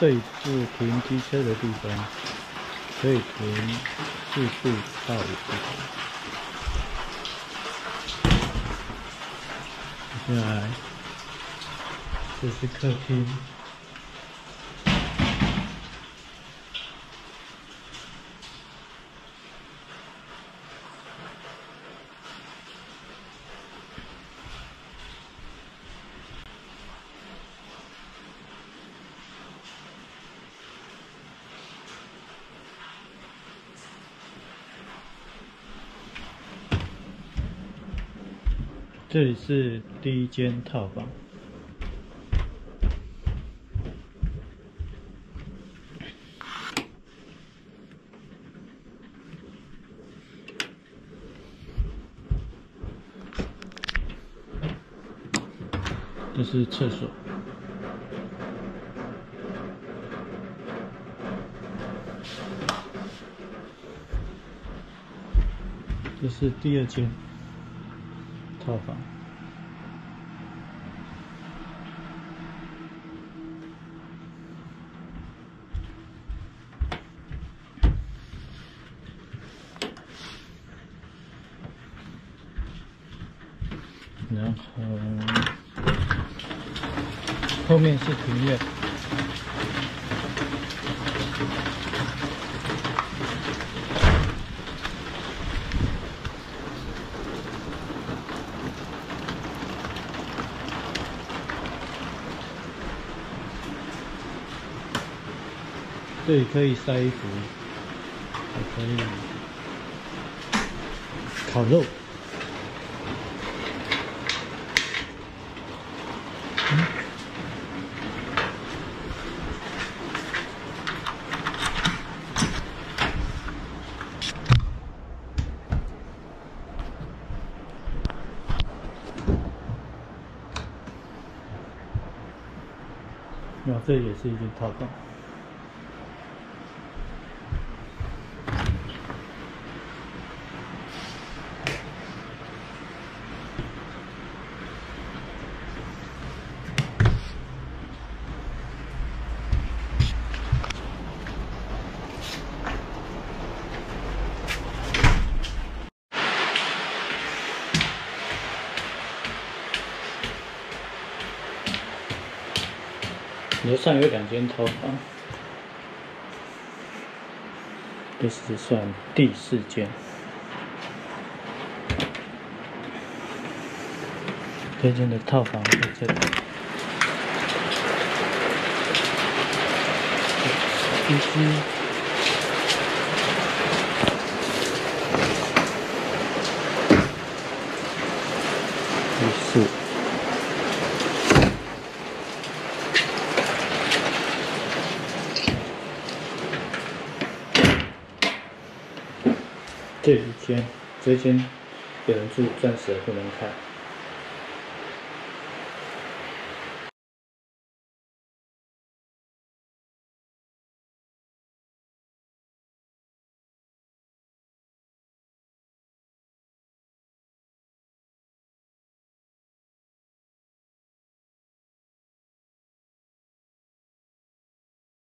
这里是停机车的地方，可以停四处到五度。接下来，这是客厅。这里是第一间套房，这是厕所，这是第二间。套房，然后后面是庭院。这里可以晒衣服，还可以烤肉。然后这也是一间套房。楼上有两间套房，这是算第四间。这间的套房在这里。这几天，这间有人住，暂时不能看。